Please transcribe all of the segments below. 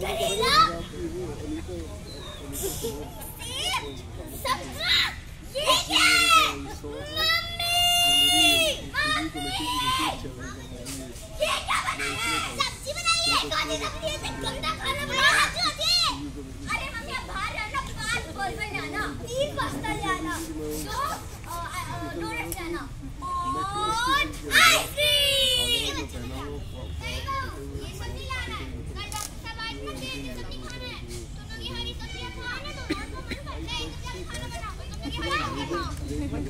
करेला सेब संतरा ये क्या ये क्या बनाया है सब्ज़ी बनाई है गाने रख Your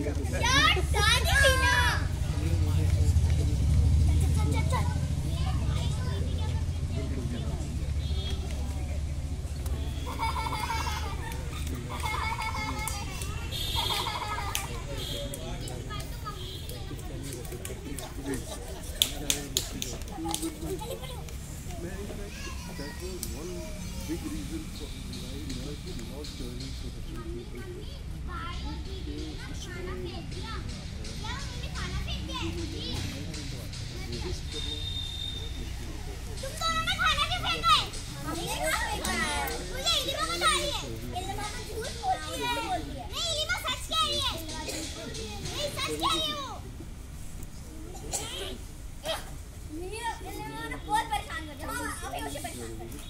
big reason for why United not joining to the. तुम दोनों ने खाना क्यों फेंक रहे हमने कहा फेंका है मुझे इलिमा बता रही है इलिमा तो झूठ बोलती है नहीं इलिमा सच कह रही है नहीं सच कह रही है वो नहीं इलिमा ने बहुत परेशान कर दिया हाँ अभी उसे परेशान कर दिया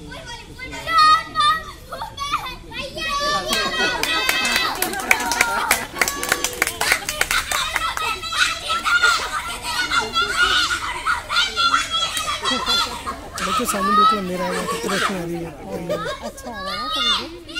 फुल वॉल्यूम फुल वॉल्यूम भैया देखो सामने है आ रही है। अच्छा आ रहा है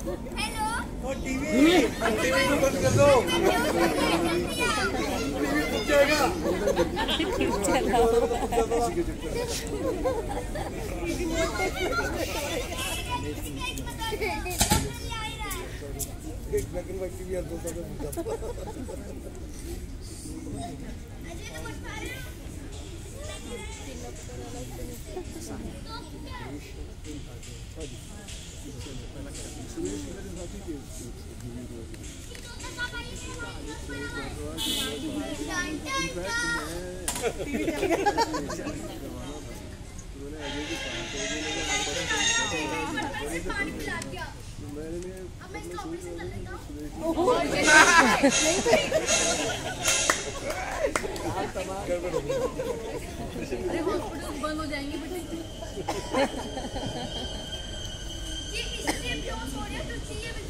हेलो टीवी। टीवी को बंद कर दो। टीवी फूट जाएगा ब्लैक एंड व्हाइट टीवी दो सौ का बंद हो जाएँगे बेटे सबसे अच्छा तो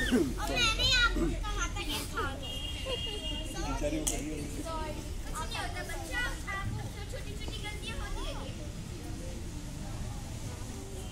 Rồi, ông nhờ tờ bình trước, à, chưa chưa đi chưa đi